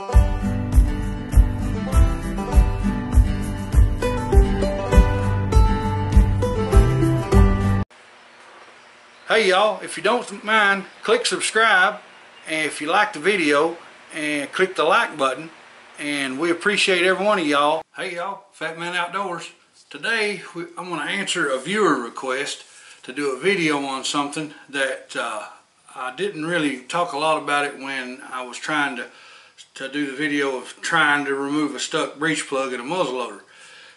Hey y'all, if you don't mind, click subscribe and if you like the video and click the like button and we appreciate every one of y'all. Hey y'all, Fat Man Outdoors. Today we, I'm going to answer a viewer request to do a video on something that uh, I didn't really talk a lot about it when I was trying to to do the video of trying to remove a stuck breech plug in a muzzleloader.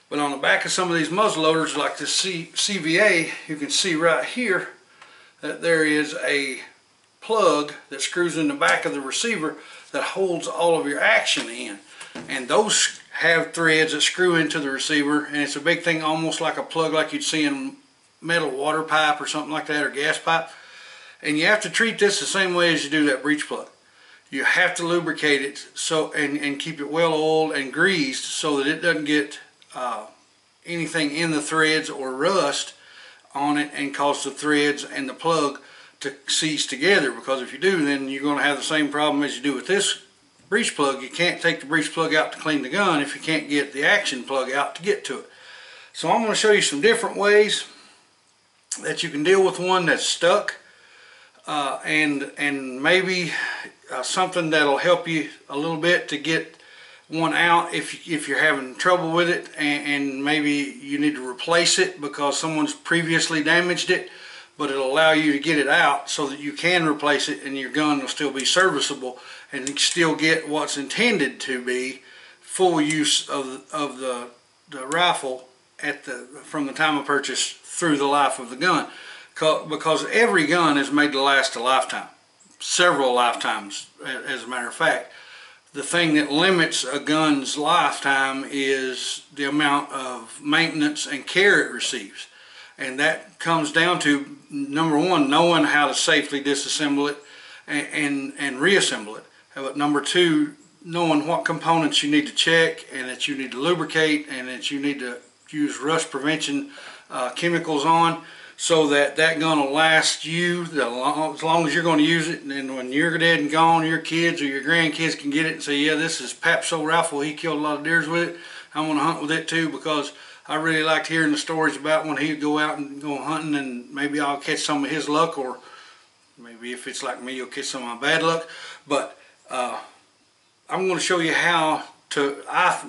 But on the back of some of these muzzleloaders like this C CVA, you can see right here that there is a plug that screws in the back of the receiver that holds all of your action in. And those have threads that screw into the receiver and it's a big thing almost like a plug like you'd see in metal water pipe or something like that or gas pipe. And you have to treat this the same way as you do that breech plug. You have to lubricate it so and, and keep it well oiled and greased so that it doesn't get uh, anything in the threads or rust on it and cause the threads and the plug to seize together because if you do then you're going to have the same problem as you do with this breech plug. You can't take the breech plug out to clean the gun if you can't get the action plug out to get to it. So I'm going to show you some different ways that you can deal with one that's stuck uh, and and maybe uh, something that'll help you a little bit to get one out if, if you're having trouble with it and, and, maybe you need to replace it because someone's previously damaged it but it'll allow you to get it out so that you can replace it and your gun will still be serviceable and still get what's intended to be full use of, of the, the rifle at the from the time of purchase through the life of the gun. Because every gun is made to last a lifetime several lifetimes as a matter of fact the thing that limits a gun's lifetime is the amount of maintenance and care it receives. And that comes down to, number one, knowing how to safely disassemble it and, and, and reassemble it. But number two, knowing what components you need to check and that you need to lubricate and that you need to use rust prevention uh, chemicals on so that that gonna last you long, as long as you're to use it. And then when you're dead and gone, your kids or your grandkids can get it and say, yeah, this is Pap's old rifle. He killed a lot of deers with it. I want to hunt with it too because I really liked hearing the stories about when he'd go out and go hunting and maybe I'll catch some of his luck or maybe if it's like me, you'll catch some of my bad luck. But uh, I'm going to show you how to I,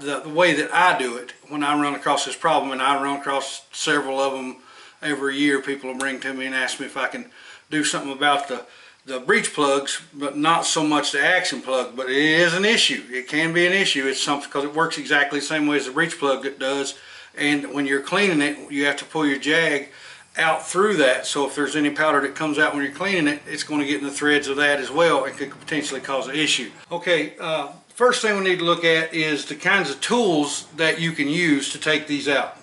the, the way that I do it when I run across this problem and I run across several of them every year people will bring to me and ask me if I can do something about the the breech plugs, but not so much the action plug. But it is an issue. It can be an issue. It's something because it works exactly the same way as the breech plug It does. And when you're cleaning it, you have to pull your jag out through that. So if there's any powder that comes out when you're cleaning it, it's going to get in the threads of that as well and could potentially cause an issue. Okay, uh, first thing we need to look at is the kinds of tools that you can use to take these out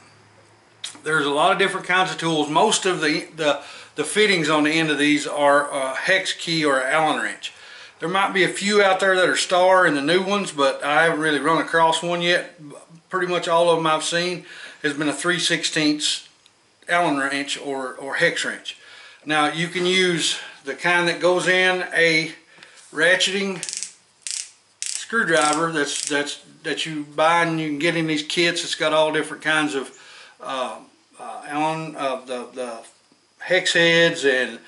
there's a lot of different kinds of tools. Most of the, the, the fittings on the end of these are a hex key or an Allen wrench. There might be a few out there that are star in the new ones, but I haven't really run across one yet. Pretty much all of them I've seen has been a 3 16 Allen wrench or, or hex wrench. Now you can use the kind that goes in a ratcheting screwdriver that's that's that you buy and you can get in these kits. It's got all different kinds of uh, uh, on uh, the, the hex heads and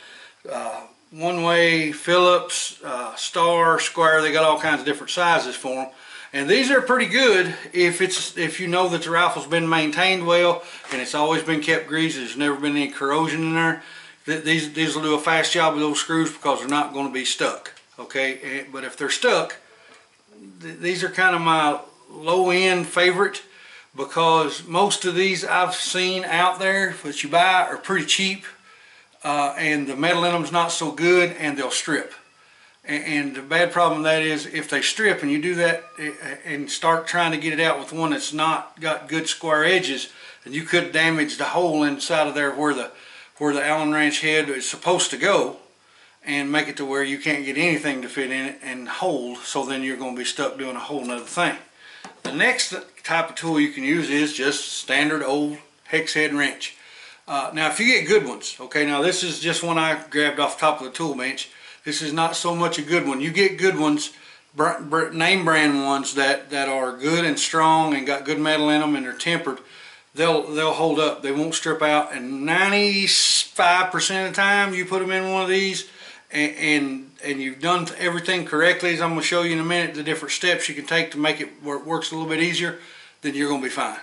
uh, one-way Phillips, Star, Square. They got all kinds of different sizes for them. And these are pretty good if it's if you know that the rifle's been maintained well and it's always been kept greased. There's never been any corrosion in there. These these will do a fast job with those screws because they're not going to be stuck. Okay, but if they're stuck, th these are kind of my low end favorite because most of these I've seen out there that you buy are pretty cheap uh, and the metal in them is not so good and they'll strip. And, and the bad problem that is if they strip and you do that eh, eh, and start trying to get it out with one that's not got good square edges, and you could damage the hole inside of there where the where the Allen wrench head is supposed to go and make it to where you can't get anything to fit in it and hold so then you're going to be stuck doing a whole nother thing. The next type of tool you can use is just standard old hex head wrench. Uh, now if you get good ones, okay, now this is just one I grabbed off top of the tool bench. This is not so much a good one. You get good ones, br- br- name brand ones that, that are good and strong and got good metal in them and they're tempered, they'll they'll hold up. They won't strip out. And 95% of the time, you put them in one of these, and and, and you've done everything correctly. As I'm going to show you in a minute, the different steps you can take to make it where it works a little bit easier, then you're going to be fine.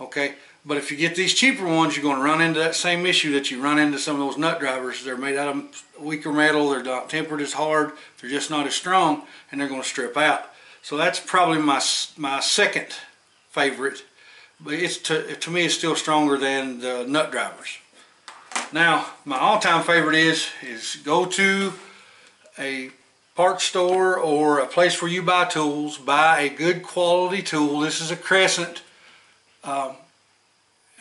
Okay. But if you get these cheaper ones, you're going to run into that same issue that you run into some of those nut drivers. They're made out of weaker metal. They're not tempered as hard. They're just not as strong, and they're going to strip out. So that's probably my my second favorite. But it's to, to me, it's still stronger than the nut drivers. Now, my all-time favorite is is go to a parts store or a place where you buy tools. Buy a good quality tool. This is a Crescent. Um,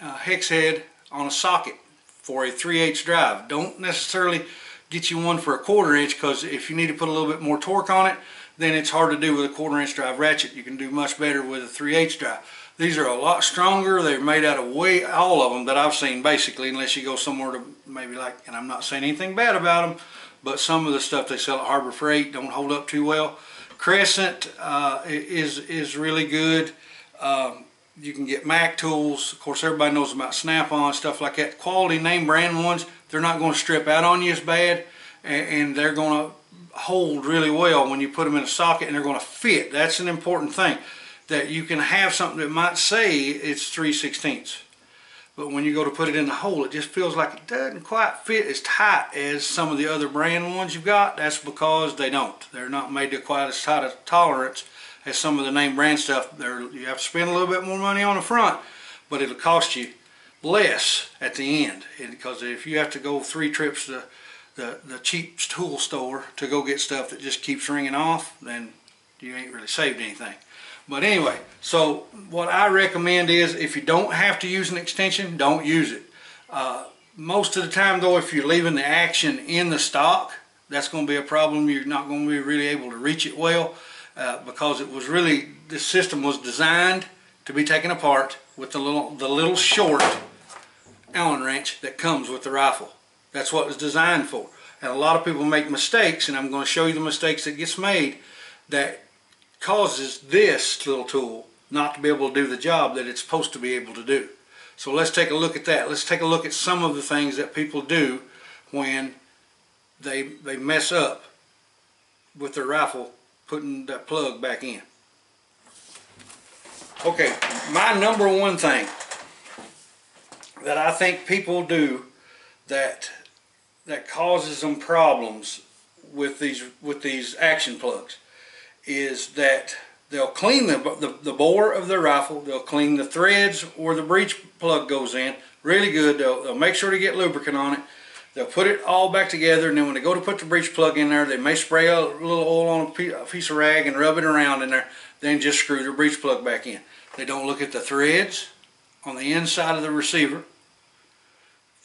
uh, hex head on a socket for a 3 8 drive. Don't necessarily get you one for a quarter inch because if you need to put a little bit more torque on it, then it's hard to do with a quarter inch drive ratchet. You can do much better with a 3 8 drive. These are a lot stronger. They're made out of way, all of them that I've seen basically, unless you go somewhere to maybe like, and I'm not saying anything bad about them, but some of the stuff they sell at Harbor Freight don't hold up too well. Crescent uh, is, is really good. Um, you can get Mac tools. Of course, everybody knows about Snap-on, stuff like that. Quality name brand ones, they're not going to strip out on you as bad, and, and they're going to hold really well when you put them in a socket, and they're going to fit. That's an important thing, that you can have something that might say it's 3 16ths. But when you go to put it in the hole, it just feels like it doesn't quite fit as tight as some of the other brand ones you've got. That's because they don't. They're not made to quite as tight a tolerance as some of the name brand stuff. There, you have to spend a little bit more money on the front, but it'll cost you less at the end. Because if you have to go three trips to the, the cheap tool store to go get stuff that just keeps ringing off, then you ain't really saved anything. But anyway, so what I recommend is if you don't have to use an extension, don't use it. Uh, most of the time though, if you're leaving the action in the stock, that's going to be a problem. You're not going to be really able to reach it well uh, because it was really, this system was designed to be taken apart with the little, the little short Allen wrench that comes with the rifle. That's what it was designed for. And a lot of people make mistakes, and I'm going to show you the mistakes that gets made that causes this little tool not to be able to do the job that it's supposed to be able to do. So let's take a look at that. Let's take a look at some of the things that people do when they, they mess up with their rifle putting that plug back in. Okay, my number one thing that I think people do that that causes them problems with these with these action plugs is that they'll clean the, the, the bore of their rifle, they'll clean the threads where the breech plug goes in really good. They'll, they'll make sure to get lubricant on it. They'll put it all back together and then when they go to put the breech plug in there, they may spray a little oil on a piece of rag and rub it around in there, then just screw the breech plug back in. They don't look at the threads on the inside of the receiver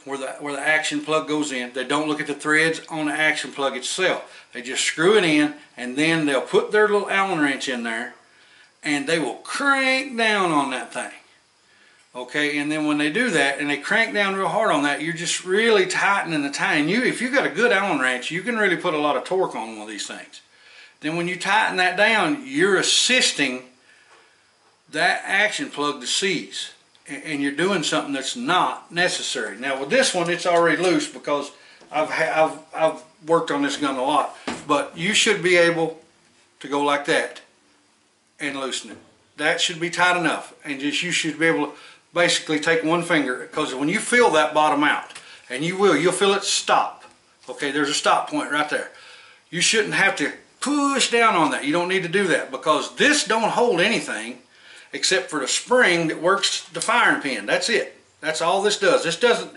where the, where the action plug goes in. They don't look at the threads on the action plug itself. They just screw it in and then they'll put their little Allen wrench in there and they will crank down on that thing. Okay, and then when they do that and they crank down real hard on that, you're just really tightening the tie. And you, if you've got a good Allen wrench, you can really put a lot of torque on one of these things. Then when you tighten that down, you're assisting that action plug to seize and you're doing something that's not necessary. Now with this one, it's already loose because I've, I've, I've worked on this gun a lot. But you should be able to go like that and loosen it. That should be tight enough. And just you should be able to basically take one finger because when you feel that bottom out, and you will, you'll feel it stop. Okay, there's a stop point right there. You shouldn't have to push down on that. You don't need to do that because this don't hold anything except for the spring that works the firing pin. That's it. That's all this does. This doesn't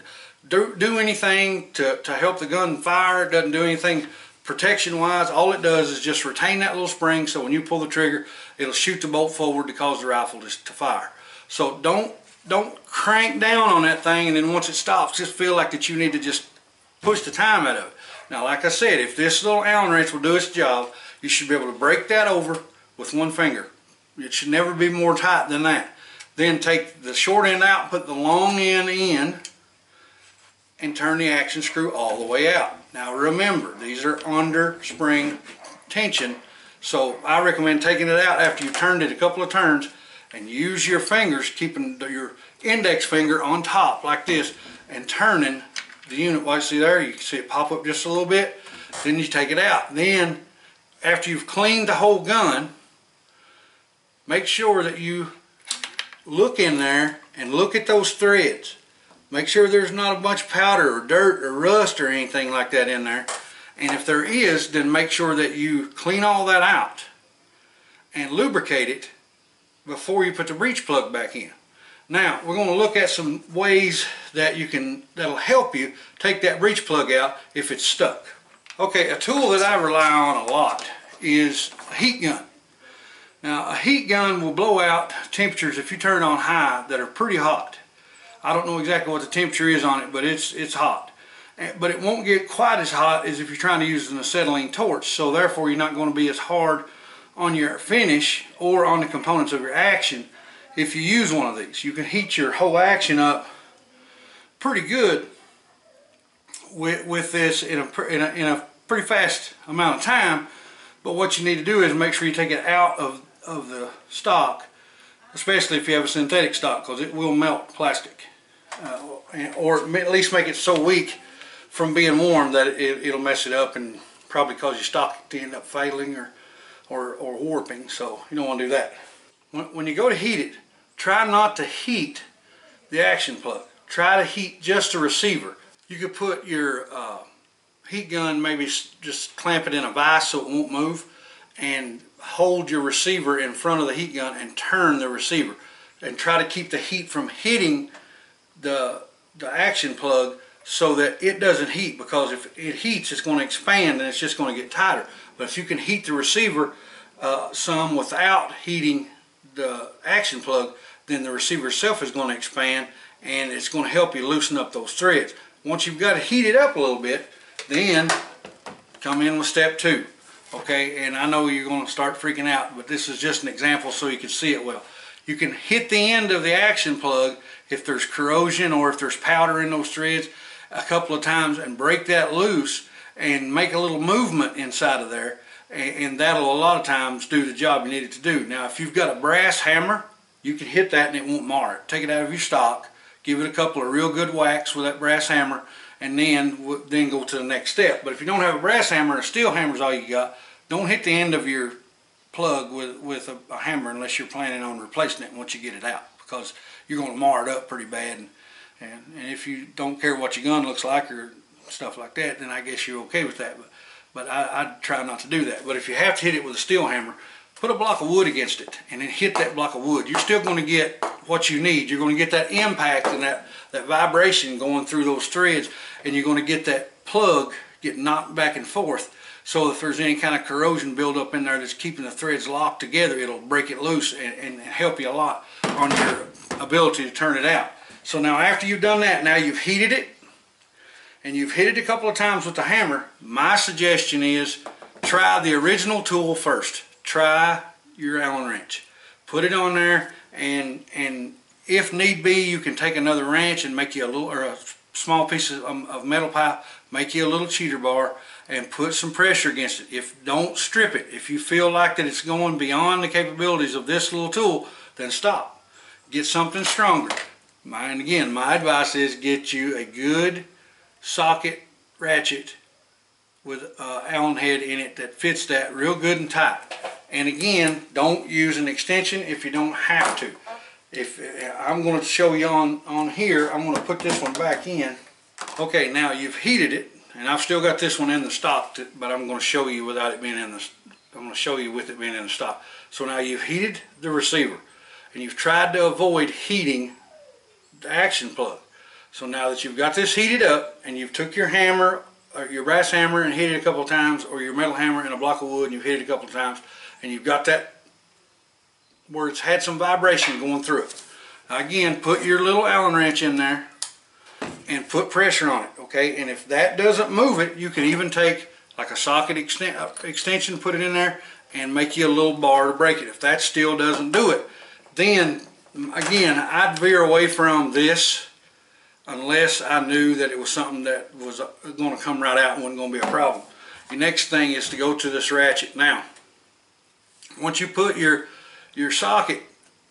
do, do anything to, to help the gun fire. It doesn't do anything protection wise. All it does is just retain that little spring so when you pull the trigger, it'll shoot the bolt forward to cause the rifle to, to fire. So don't don't crank down on that thing and then once it stops, just feel like that you need to just push the time out of it. Now, like I said, if this little Allen wrench will do its job, you should be able to break that over with one finger. It should never be more tight than that. Then take the short end out, put the long end in, and turn the action screw all the way out. Now remember, these are under spring tension, So I recommend taking it out after you've turned it a couple of turns and use your fingers, keeping your index finger on top like this and turning the unit. Like see there, you can see it pop up just a little bit. Then you take it out. Then after you've cleaned the whole gun, make sure that you look in there and look at those threads. Make sure there's not a bunch of powder or dirt or rust or anything like that in there. And if there is, then make sure that you clean all that out and lubricate it before you put the breech plug back in. Now, we're going to look at some ways that you can, that'll help you take that breech plug out if it's stuck. Okay, a tool that I rely on a lot is a heat gun. Now, a heat gun will blow out temperatures if you turn on high that are pretty hot. I don't know exactly what the temperature is on it, but it's it's hot. Eh, but it won't get quite as hot as if you're trying to use an acetylene torch, so therefore you're not going to be as hard on your finish or on the components of your action if you use one of these. You can heat your whole action up pretty good with, with this in a, in, a, in a pretty fast amount of time but what you need to do is make sure you take it out of, of the stock especially if you have a synthetic stock because it will melt plastic uh, or at least make it so weak from being warm that it, it'll mess it up and probably cause your stock to end up failing or, or, or warping so you don't want to do that. When, when you go to heat it try not to heat the action plug. Try to heat just the receiver. You could put your uh, heat gun, maybe just clamp it in a vise so it won't move and hold your receiver in front of the heat gun and turn the receiver and try to keep the heat from hitting the, the action plug so that it doesn't heat because if it heats it's going to expand and it's just going to get tighter. But if you can heat the receiver uh, some without heating the action plug then the receiver itself is going to expand and it's going to help you loosen up those threads. Once you've got it heated up a little bit then come in with step two okay and I know you're going to start freaking out but this is just an example so you can see it well. You can hit the end of the action plug if there's corrosion or if there's powder in those threads a couple of times and break that loose and make a little movement inside of there and that'll a lot of times do the job you need it to do. Now if you've got a brass hammer you can hit that and it won't mar it. Take it out of your stock give it a couple of real good whacks with that brass hammer and then then go to the next step. But if you don't have a brass hammer a steel hammer is all you got, don't hit the end of your plug with, with a, a, hammer unless you're planning on replacing it once you get it out because you're going to mar it up pretty bad. And, and, and if you don't care what your gun looks like or stuff like that, then I guess you're okay with that. But, but I, I'd try not to do that. But if you have to hit it with a steel hammer, put a block of wood against it and then hit that block of wood. You're still going to get what you need. You're going to get that impact and that, that vibration going through those threads and you're going to get that plug get knocked back and forth. So if there's any kind of corrosion buildup in there that's keeping the threads locked together, it'll break it loose and, and help you a lot on your ability to turn it out. So now after you've done that, now you've heated it and you've hit it a couple of times with the hammer, my suggestion is try the original tool first. Try your Allen wrench. Put it on there and and if need be you can take another wrench and make you a little or a small piece of, um, of metal pipe make you a little cheater bar and put some pressure against it. If don't strip it. If you feel like that it's going beyond the capabilities of this little tool then stop. Get something stronger. And again my advice is get you a good socket ratchet with uh, Allen head in it that fits that real good and tight. And again don't use an extension if you don't have to. If I'm going to show you on on here I'm going to put this one back in. Okay now you've heated it and I've still got this one in the stock to, but I'm going to show you without it being in the I'm going to show you with it being in the stock. So now you've heated the receiver and you've tried to avoid heating the action plug. So now that you've got this heated up and you've took your hammer or your brass hammer and hit it a couple of times or your metal hammer and a block of wood and you've hit it a couple of times and you've got that where it's had some vibration going through it. Again, put your little Allen wrench in there and put pressure on it, okay? And if that doesn't move it, you can even take like a socket uh, extension, put it in there, and make you a little bar to break it. If that still doesn't do it, then again, I'd veer away from this unless I knew that it was something that was uh, going to come right out and wasn't going to be a problem. The next thing is to go to this ratchet. Now, once you put your your socket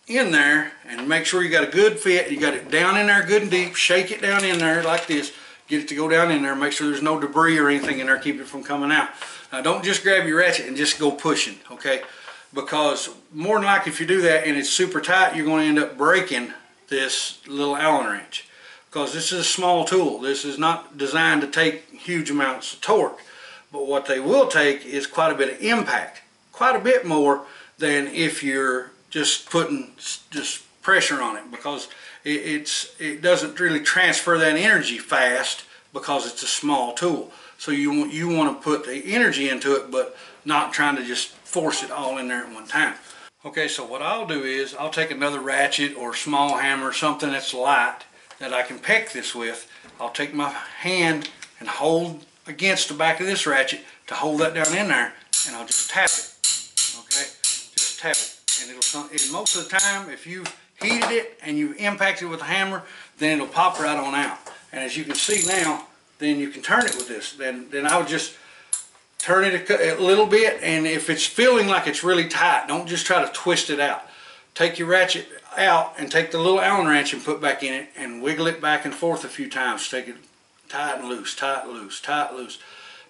in there and make sure you got a good fit, you got it down in there good and deep, shake it down in there like this, get it to go down in there, make sure there's no debris or anything in there, keep it from coming out. Now don't just grab your ratchet and just go pushing, okay? Because more than likely if you do that and it's super tight, you're going to end up breaking this little Allen wrench. Because this is a small tool. This is not designed to take huge amounts of torque. But what they will take is quite a bit of impact. Quite a bit more than if you're just putting just pressure on it because it, it's it doesn't really transfer that energy fast because it's a small tool. So you want you want to put the energy into it, but not trying to just force it all in there at one time. Okay, so what I'll do is I'll take another ratchet or small hammer, something that's light that I can peck this with. I'll take my hand and hold against the back of this ratchet to hold that down in there, and I'll just tap it. Okay, just tap it and it'll and most of the time if you've heated it and you impact it with a hammer then it'll pop right on out. And as you can see now then you can turn it with this. Then then I would just turn it a, a little bit and if it's feeling like it's really tight don't just try to twist it out. Take your ratchet out and take the little Allen wrench and put back in it and wiggle it back and forth a few times. Take it tight and loose tight and loose tight and loose.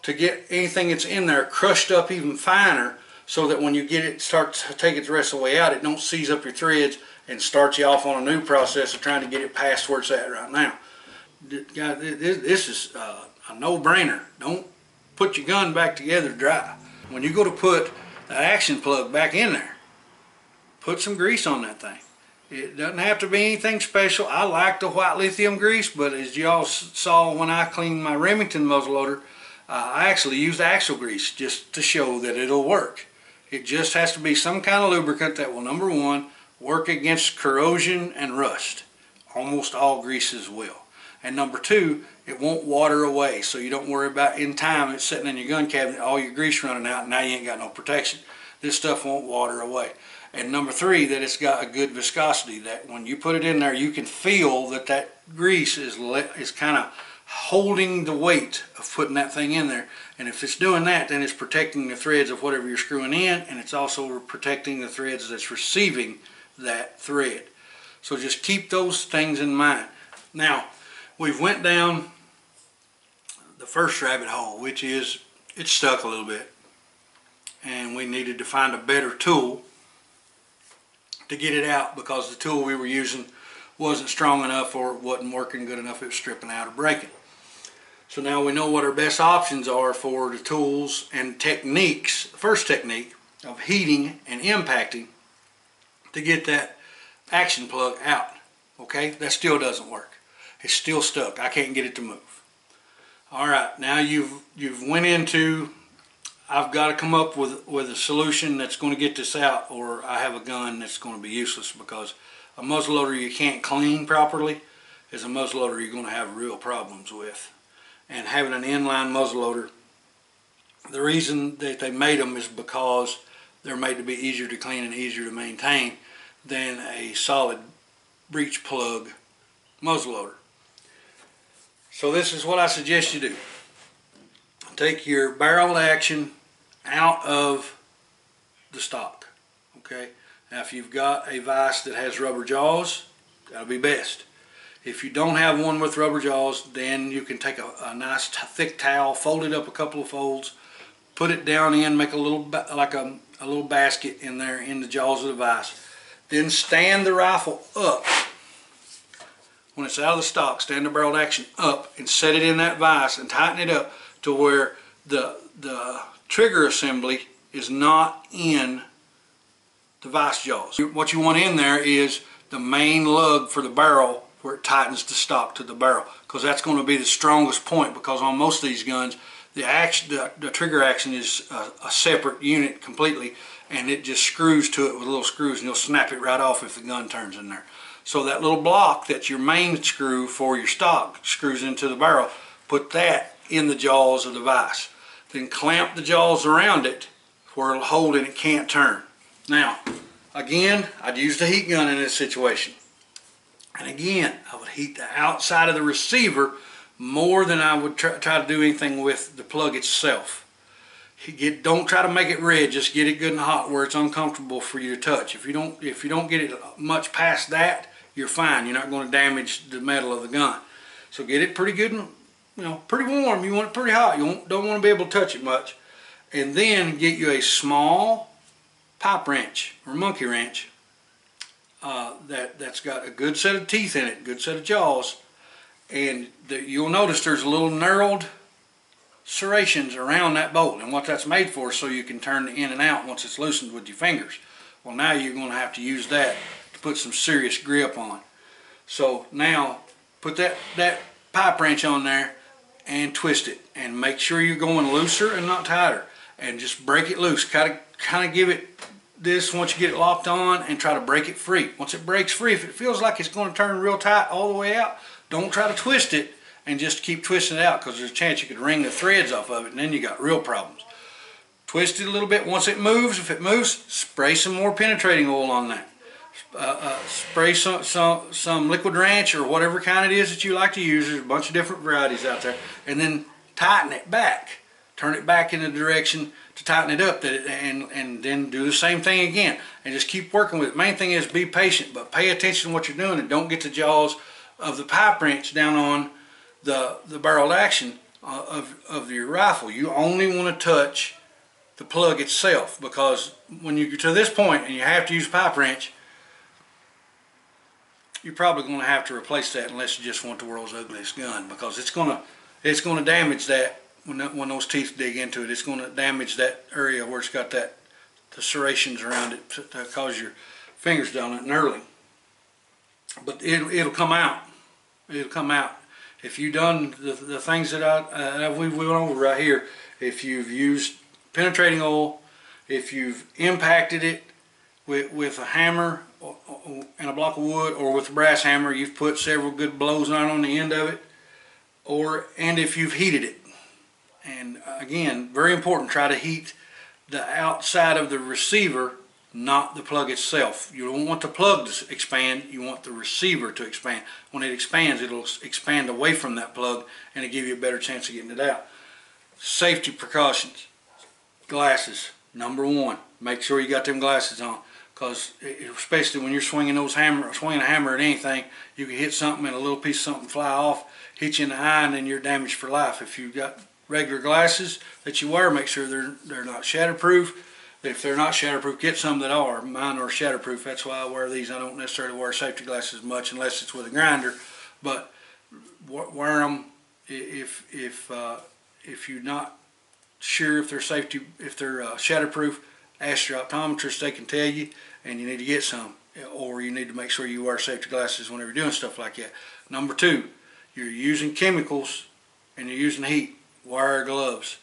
To get anything that's in there crushed up even finer so that when you get it, start to take it the rest of the way out, it don't seize up your threads and start you off on a new process of trying to get it past where it's at right now. This is uh, a no-brainer. Don't put your gun back together dry. When you go to put the action plug back in there, put some grease on that thing. It doesn't have to be anything special. I like the white lithium grease, but as y'all saw when I cleaned my Remington muzzleloader, uh, I actually used axle grease just to show that it'll work. It just has to be some kind of lubricant that will, number one, work against corrosion and rust. Almost all greases will. And number two, it won't water away, so you don't worry about in time it's sitting in your gun cabinet, all your grease running out, and now you ain't got no protection. This stuff won't water away. And number three, that it's got a good viscosity, that when you put it in there, you can feel that that grease is, is kind of holding the weight of putting that thing in there. And if it's doing that, then it's protecting the threads of whatever you're screwing in, and it's also protecting the threads that's receiving that thread. So just keep those things in mind. Now, we've went down the first rabbit hole, which is it's stuck a little bit. And we needed to find a better tool to get it out because the tool we were using wasn't strong enough or wasn't working good enough. It was stripping out or breaking. So now we know what our best options are for the tools and techniques. The first technique of heating and impacting to get that action plug out. Okay, that still doesn't work. It's still stuck. I can't get it to move. All right, now you've you've went into. I've got to come up with with a solution that's going to get this out, or I have a gun that's going to be useless because a muzzleloader you can't clean properly is a muzzleloader you're going to have real problems with and having an inline muzzleloader. The reason that they made them is because they're made to be easier to clean and easier to maintain than a solid breech plug muzzleloader. So this is what I suggest you do. Take your barrel action out of the stock. Okay. Now if you've got a vise that has rubber jaws, that'll be best. If you don't have one with rubber jaws, then you can take a, a nice thick towel, fold it up a couple of folds, put it down in, make a little like a, a little basket in there in the jaws of the vise. Then stand the rifle up. When it's out of the stock, stand the barrel action up and set it in that vise and tighten it up to where the, the trigger assembly is not in the vise jaws. What you want in there is the main lug for the barrel where it tightens the stock to the barrel because that's going to be the strongest point because on most of these guns the action the, the trigger action is a, a, separate unit completely and it just screws to it with little screws and you'll snap it right off if the gun turns in there. So that little block that's your main screw for your stock screws into the barrel put that in the jaws of the vise. Then clamp the jaws around it where it'll hold and it can't turn. Now again I'd use the heat gun in this situation. And again, I would heat the outside of the receiver more than I would try, try to do anything with the plug itself. Get don't try to make it red just get it good and hot where it's uncomfortable for you to touch. If you don't if you don't get it much past that you're fine. You're not going to damage the metal of the gun. So get it pretty good and you know pretty warm. You want it pretty hot. You don't want to be able to touch it much. And then get you a small pipe wrench or monkey wrench uh, that that's got a good set of teeth in it good set of jaws. And the, you'll notice there's a little knurled serrations around that bolt and what that's made for so you can turn it in and out once it's loosened with your fingers. Well now you're going to have to use that to put some serious grip on. So now put that, that pipe wrench on there and twist it and make sure you're going looser and not tighter and just break it loose. Kind of, kind of give it this once you get it locked on and try to break it free. Once it breaks free, if it feels like it's going to turn real tight all the way out, don't try to twist it and just keep twisting it out because there's a chance you could wring the threads off of it and then you got real problems. Twist it a little bit. Once it moves, if it moves, spray some more penetrating oil on that. Uh, uh, spray some, some, some Liquid Wrench or whatever kind it is that you like to use. There's a bunch of different varieties out there. And then tighten it back. Turn it back in the direction to tighten it up that it, and, and then do the same thing again. And just keep working with it. Main thing is be patient, but pay attention to what you're doing and don't get the jaws of the pipe wrench down on the, the barrel action uh, of, of your rifle. You only want to touch the plug itself because when you get to this point and you have to use a pipe wrench, you're probably going to have to replace that unless you just want the world's ugliest gun because it's going to it's going to damage that when that, when those teeth dig into it. It's going to damage that area where it's got that the serrations around it to, cause your fingers down it knurling. But it'll it'll come out. It'll come out if you've done the, the things that I, uh, we, we went over right here, if you've used penetrating oil, if you've impacted it with, with a hammer and a block of wood or with a brass hammer, you've put several good blows on on the end of it, or and if you've heated it. And again, very important, try to heat the outside of the receiver not the plug itself. You don't want the plug to expand, you want the receiver to expand. When it expands, it'll expand away from that plug and it'll give you a better chance of getting it out. Safety precautions. Glasses, number one. Make sure you got them glasses on because especially when you're swinging those hammer, swinging a hammer at anything, you can hit something and a little piece of something fly off, hit you in the eye, and then you're damaged for life. If you've got regular glasses that you wear, make sure they're they're not shatterproof if they're not shatterproof, get some that are. Mine are shatterproof. That's why I wear these. I don't necessarily wear safety glasses much unless it's with a grinder. But wear them if if uh, if you're not sure if they're safety if they're uh, shatterproof. Ask your optometrist; they can tell you, and you need to get some. Or you need to make sure you wear safety glasses whenever you're doing stuff like that. Number two, you're using chemicals and you're using heat. Wear gloves.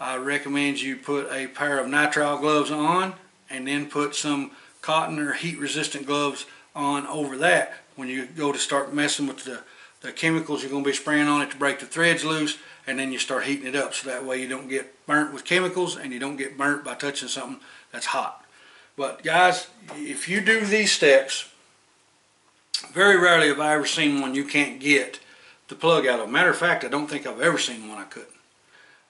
I recommend you put a pair of nitrile gloves on and then put some cotton or heat resistant gloves on over that when you go to start messing with the, the chemicals you're going to be spraying on it to break the threads loose and then you start heating it up so that way you don't get burnt with chemicals and you don't get burnt by touching something that's hot. But guys, if you do these steps, very rarely have I ever seen one you can't get the plug out of. Matter of fact, I don't think I've ever seen one I couldn't.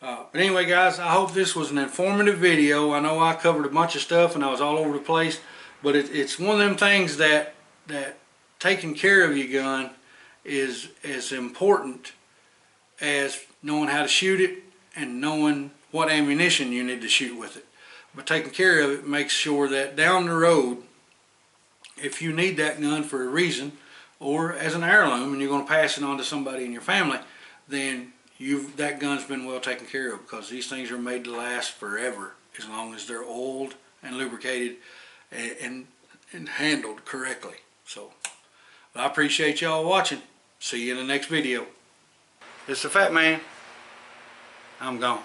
Uh, but anyway, guys, I hope this was an informative video. I know I covered a bunch of stuff and I was all over the place, but it, it's one of them things that that taking care of your gun is as important as knowing how to shoot it and knowing what ammunition you need to shoot with it. But taking care of it makes sure that down the road, if you need that gun for a reason, or as an heirloom and you're going to pass it on to somebody in your family, then you've that gun's been well taken care of because these things are made to last forever as long as they're oiled and lubricated and, and, and handled correctly. So I appreciate y'all watching. See you in the next video. It's the Fat Man. I'm gone.